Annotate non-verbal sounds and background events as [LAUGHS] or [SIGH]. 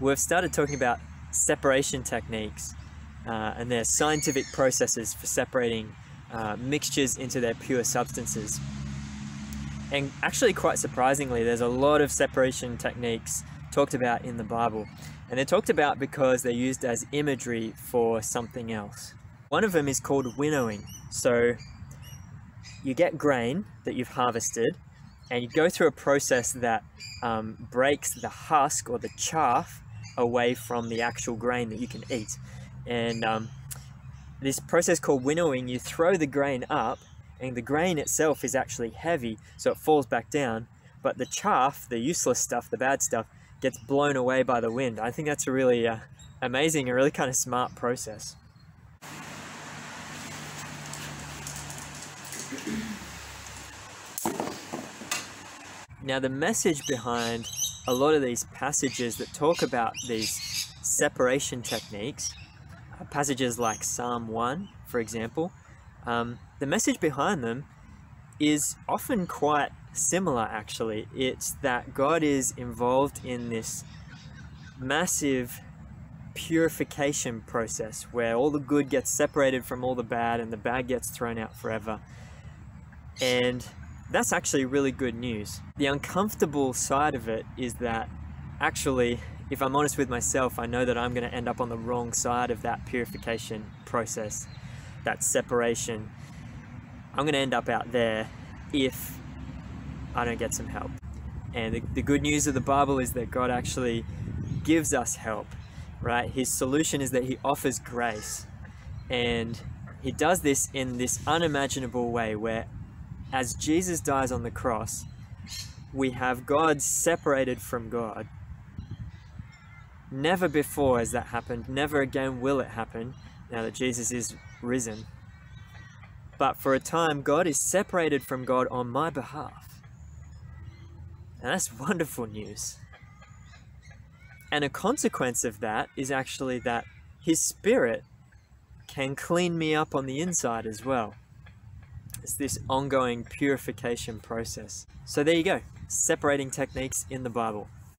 We've started talking about separation techniques uh, and their scientific processes for separating uh, mixtures into their pure substances. And actually, quite surprisingly, there's a lot of separation techniques talked about in the Bible. And they're talked about because they're used as imagery for something else. One of them is called winnowing. So you get grain that you've harvested and you go through a process that um, breaks the husk or the chaff away from the actual grain that you can eat. And um, this process called winnowing, you throw the grain up and the grain itself is actually heavy, so it falls back down. But the chaff, the useless stuff, the bad stuff, gets blown away by the wind. I think that's a really uh, amazing and really kind of smart process. Now the message behind a lot of these passages that talk about these separation techniques, uh, passages like Psalm 1, for example, um, the message behind them is often quite similar actually. It's that God is involved in this massive purification process where all the good gets separated from all the bad and the bad gets thrown out forever. And that's actually really good news. The uncomfortable side of it is that actually, if I'm honest with myself, I know that I'm going to end up on the wrong side of that purification process, that separation. I'm going to end up out there if I don't get some help. And the, the good news of the Bible is that God actually gives us help, right? His solution is that He offers grace. And He does this in this unimaginable way where as Jesus dies on the cross, we have God separated from God. Never before has that happened, never again will it happen now that Jesus is risen. But for a time, God is separated from God on my behalf. And that's [LAUGHS] wonderful news. And a consequence of that is actually that His Spirit can clean me up on the inside as well. It's this ongoing purification process. So there you go, separating techniques in the Bible.